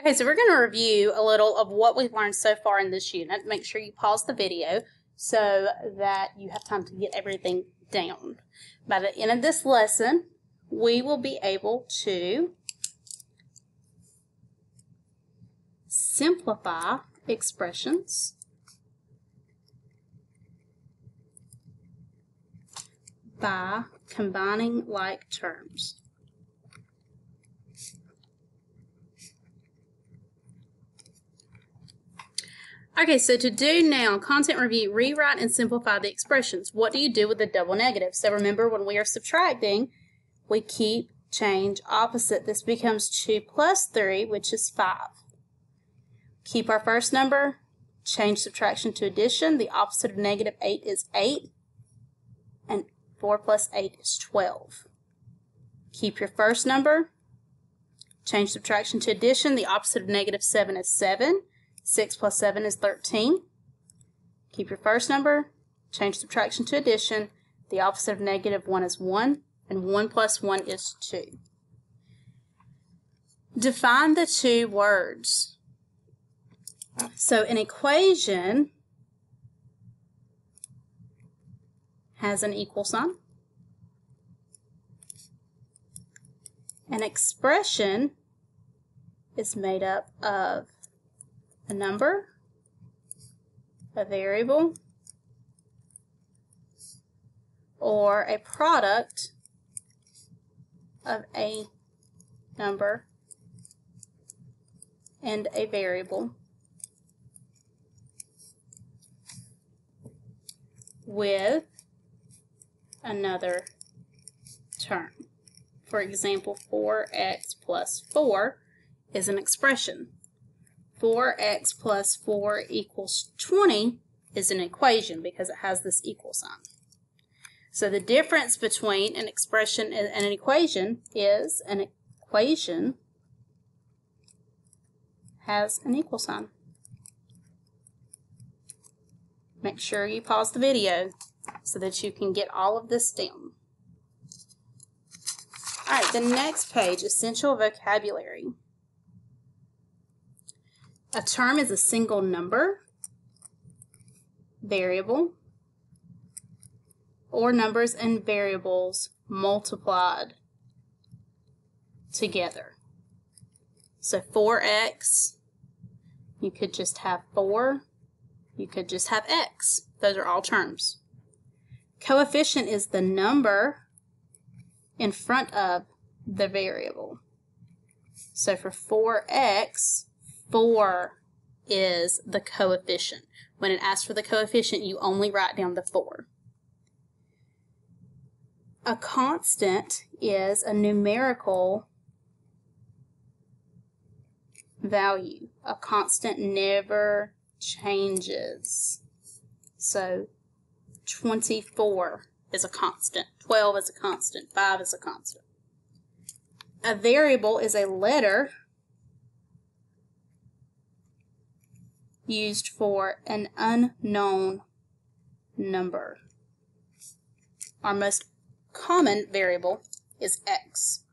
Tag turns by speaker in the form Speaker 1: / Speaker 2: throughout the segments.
Speaker 1: Okay, so we're going to review a little of what we've learned so far in this unit. Make sure you pause the video so that you have time to get everything down. By the end of this lesson, we will be able to simplify expressions by combining like terms. Okay, so to do now, content review, rewrite and simplify the expressions. What do you do with the double negative? So remember, when we are subtracting, we keep, change, opposite. This becomes 2 plus 3, which is 5. Keep our first number, change subtraction to addition. The opposite of negative 8 is 8, and 4 plus 8 is 12. Keep your first number, change subtraction to addition. The opposite of negative 7 is 7. 6 plus 7 is 13. Keep your first number, change subtraction to addition. The opposite of negative 1 is 1, and 1 plus 1 is 2. Define the two words. So an equation has an equal sign. An expression is made up of a number, a variable, or a product of a number and a variable with another term. For example, 4x plus 4 is an expression. 4x plus 4 equals 20 is an equation because it has this equal sign. So the difference between an expression and an equation is an equation has an equal sign. Make sure you pause the video so that you can get all of this down. All right, the next page, essential vocabulary. A term is a single number, variable, or numbers and variables multiplied together. So 4x, you could just have 4, you could just have x. Those are all terms. Coefficient is the number in front of the variable. So for 4x, 4 is the coefficient. When it asks for the coefficient, you only write down the 4. A constant is a numerical value. A constant never changes. So 24 is a constant, 12 is a constant, 5 is a constant. A variable is a letter used for an unknown number. Our most common variable is x.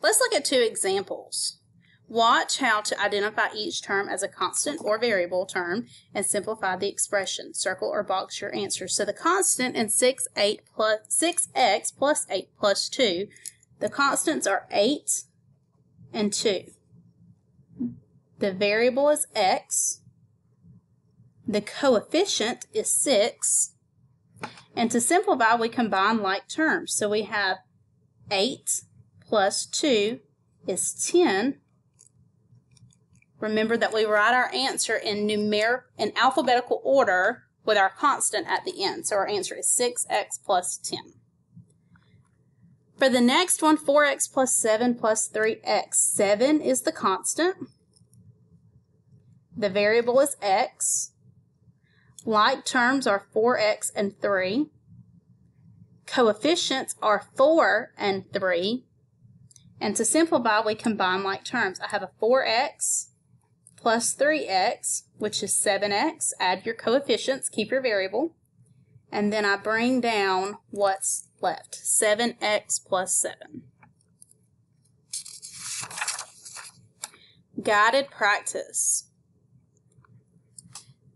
Speaker 1: Let's look at two examples. Watch how to identify each term as a constant or variable term and simplify the expression. Circle or box your answer. So the constant in 6, 8 plus, 6x plus 8 plus 2, the constants are 8 and 2. The variable is x. The coefficient is 6. And to simplify, we combine like terms. So we have 8 plus 2 is 10. Remember that we write our answer in numeric in alphabetical order with our constant at the end. So our answer is 6x plus 10. For the next one, 4x plus 7 plus 3x. 7 is the constant. The variable is x. Like terms are 4x and 3. Coefficients are 4 and 3. And to simplify, we combine like terms. I have a 4x plus 3x, which is 7x. Add your coefficients, keep your variable. And then I bring down what's left, 7x plus 7. guided practice.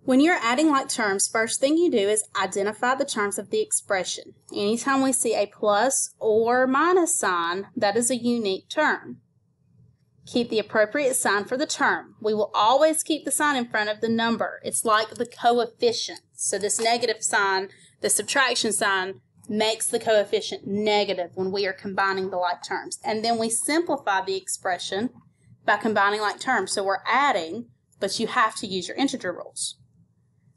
Speaker 1: When you're adding like terms, first thing you do is identify the terms of the expression. Anytime we see a plus or minus sign, that is a unique term. Keep the appropriate sign for the term. We will always keep the sign in front of the number. It's like the coefficient. So this negative sign, the subtraction sign, makes the coefficient negative when we are combining the like terms. And then we simplify the expression by combining like terms. So we're adding, but you have to use your integer rules.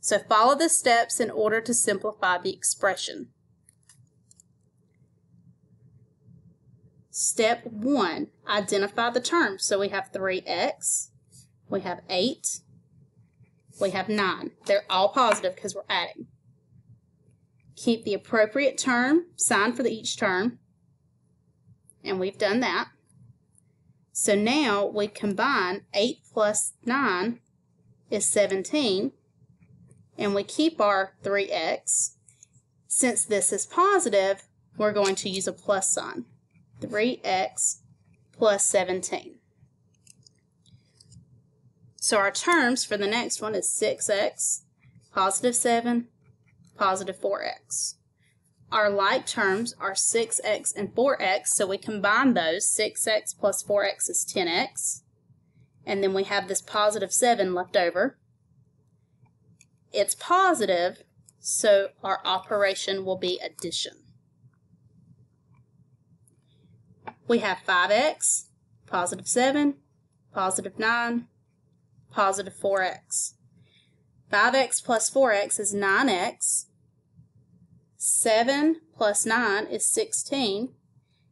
Speaker 1: So follow the steps in order to simplify the expression. Step 1, identify the terms. So we have 3x, we have 8, we have 9. They're all positive because we're adding. Keep the appropriate term, sign for the each term, and we've done that. So now we combine 8 plus 9 is 17, and we keep our 3x. Since this is positive, we're going to use a plus sign. 3x plus 17. So our terms for the next one is 6x, positive 7, positive 4x. Our like terms are 6x and 4x, so we combine those. 6x plus 4x is 10x. And then we have this positive 7 left over it's positive, so our operation will be addition. We have 5x, positive 7, positive 9, positive 4x. 5x plus 4x is 9x. 7 plus 9 is 16.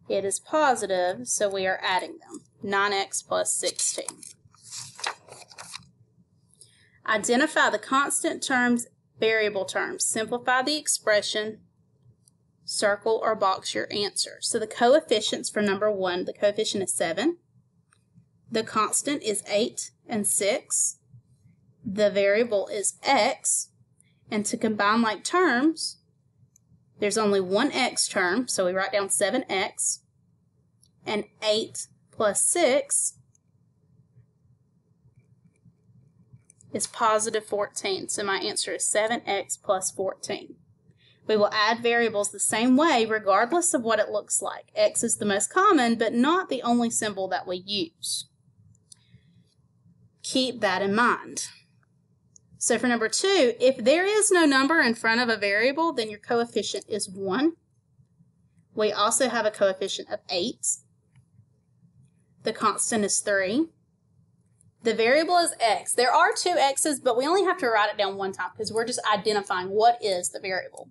Speaker 1: It is positive, so we are adding them. 9x plus 16. Identify the constant terms, variable terms. Simplify the expression, circle or box your answer. So the coefficients for number one, the coefficient is 7. The constant is 8 and 6. The variable is x. And to combine like terms, there's only one x term, so we write down 7x. And 8 plus 6 is positive 14. So my answer is 7x plus 14. We will add variables the same way regardless of what it looks like. X is the most common, but not the only symbol that we use. Keep that in mind. So for number two, if there is no number in front of a variable, then your coefficient is 1. We also have a coefficient of 8. The constant is 3. The variable is x. There are two x's, but we only have to write it down one time because we're just identifying what is the variable.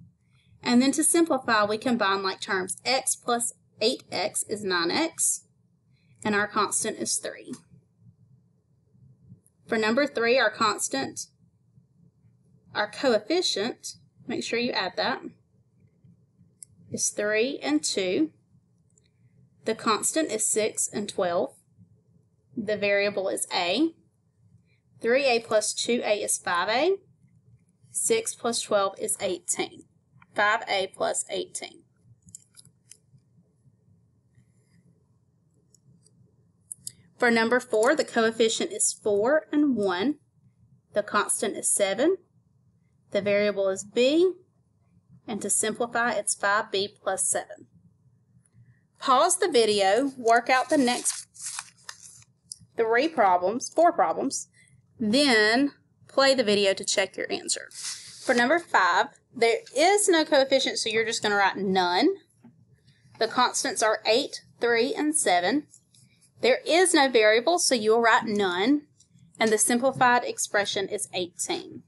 Speaker 1: And then to simplify, we combine like terms. x plus 8x is 9x, and our constant is 3. For number 3, our constant, our coefficient, make sure you add that, is 3 and 2. The constant is 6 and 12. The variable is a. 3a plus 2a is 5a. 6 plus 12 is 18. 5a plus 18. For number 4, the coefficient is 4 and 1. The constant is 7. The variable is b. And to simplify, it's 5b plus 7. Pause the video, work out the next three problems, four problems, then play the video to check your answer. For number five, there is no coefficient, so you're just going to write none. The constants are 8, 3, and 7. There is no variable, so you will write none. And the simplified expression is 18.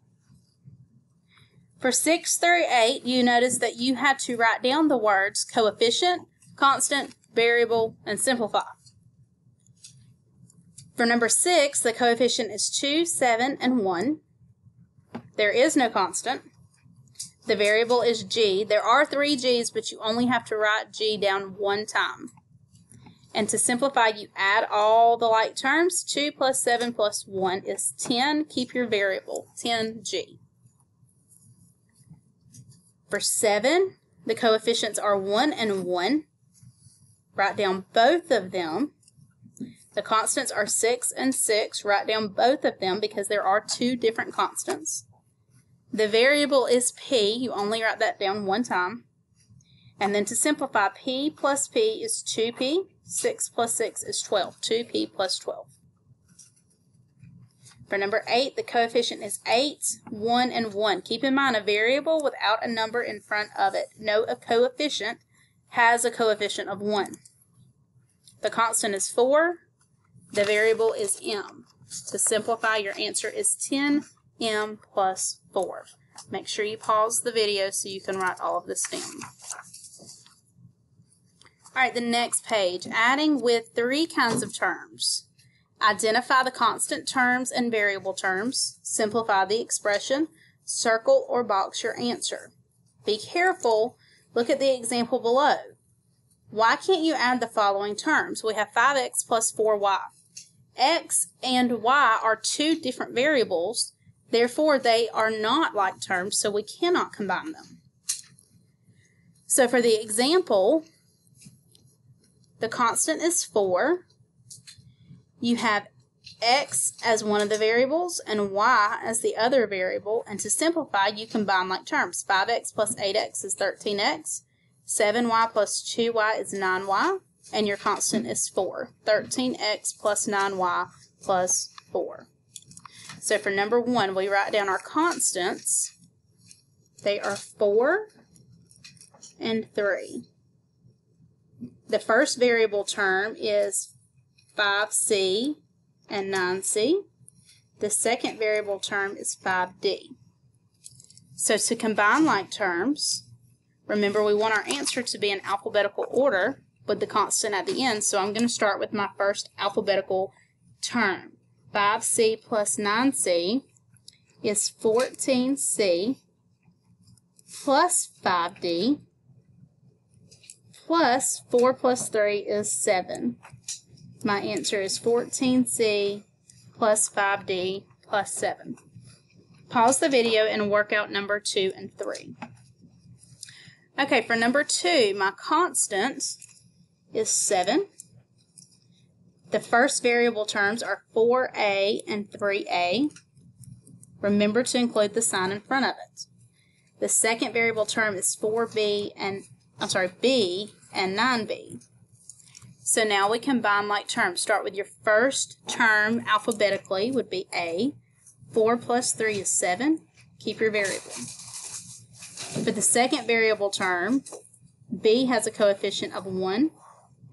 Speaker 1: For 6 through 8, you notice that you had to write down the words coefficient, constant, variable, and simplify. For number 6, the coefficient is 2, 7, and 1. There is no constant. The variable is g. There are three g's, but you only have to write g down one time. And to simplify, you add all the like terms. 2 plus 7 plus 1 is 10. Keep your variable, 10g. For 7, the coefficients are 1 and 1. Write down both of them. The constants are 6 and 6. Write down both of them because there are two different constants. The variable is p. You only write that down one time. And then to simplify, p plus p is 2p. 6 plus 6 is 12. 2p plus 12. For number 8, the coefficient is 8, 1, and 1. Keep in mind a variable without a number in front of it. Note a coefficient has a coefficient of 1. The constant is 4. The variable is m. To simplify, your answer is 10m plus 4. Make sure you pause the video so you can write all of this down. All right, the next page, adding with three kinds of terms. Identify the constant terms and variable terms. Simplify the expression. Circle or box your answer. Be careful. Look at the example below. Why can't you add the following terms? We have 5x plus 4y. X and y are two different variables. Therefore, they are not like terms, so we cannot combine them. So for the example, the constant is 4 you have x as one of the variables and y as the other variable. And to simplify, you combine like terms. 5x plus 8x is 13x. 7y plus 2y is 9y. And your constant is 4. 13x plus 9y plus 4. So for number 1, we write down our constants. They are 4 and 3. The first variable term is 5c and 9c. The second variable term is 5d. So to combine like terms, remember we want our answer to be in alphabetical order with the constant at the end. So I'm going to start with my first alphabetical term. 5c plus 9c is 14c plus 5d plus 4 plus 3 is 7. My answer is 14C plus 5D plus 7. Pause the video and work out number 2 and 3. Okay, for number 2, my constant is 7. The first variable terms are 4a and 3a. Remember to include the sign in front of it. The second variable term is 4b and, I'm sorry, b and 9b. So now we combine like terms. Start with your first term alphabetically would be A. 4 plus 3 is 7. Keep your variable. For the second variable term, B has a coefficient of 1.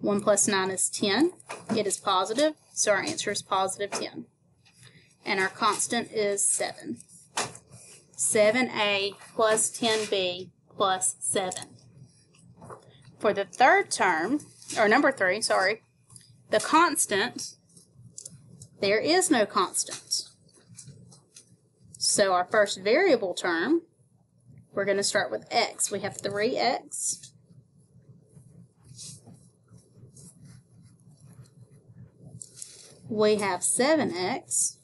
Speaker 1: 1 plus 9 is 10. It is positive, so our answer is positive 10. And our constant is 7. 7A plus 10B plus 7. For the third term, or number three, sorry, the constant, there is no constant. So our first variable term, we're going to start with x. We have 3x. We have 7x.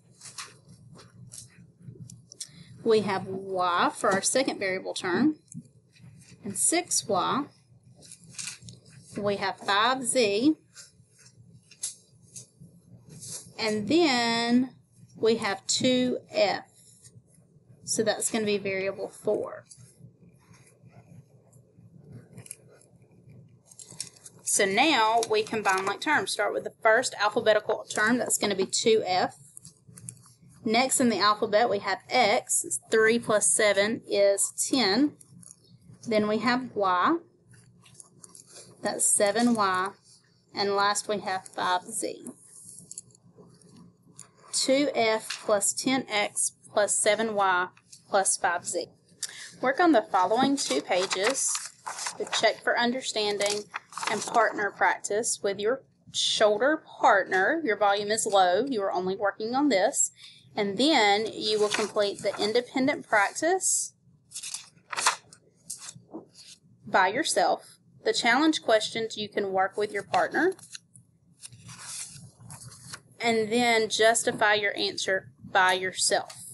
Speaker 1: We have y for our second variable term. And 6y we have 5z. And then we have 2f. So that's going to be variable 4. So now we combine like terms. Start with the first alphabetical term. That's going to be 2f. Next in the alphabet we have x. 3 plus 7 is 10. Then we have y. That's 7y. And last we have 5z. 2f plus 10x plus 7y plus 5z. Work on the following two pages to check for understanding and partner practice with your shoulder partner. Your volume is low. You are only working on this. And then you will complete the independent practice by yourself the challenge questions you can work with your partner and then justify your answer by yourself.